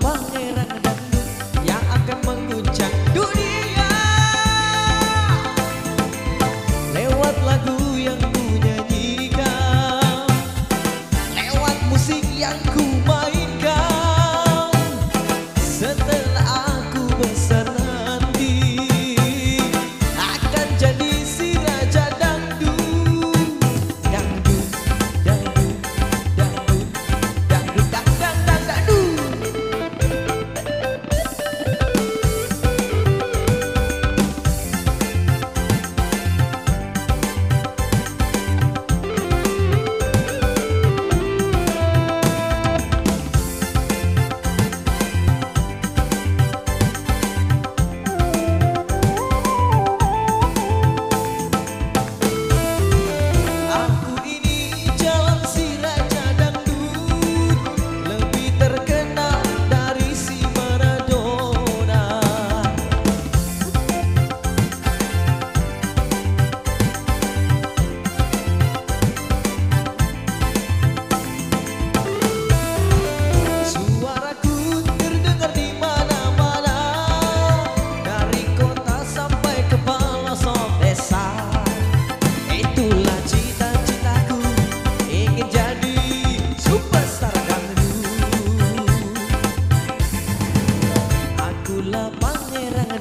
pangeran dangdut yang akan mengguncang dunia. Lewat lagu yang ku nyanyikan lewat musik yang ku main.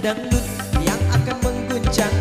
dangdut yang akan mengguncang.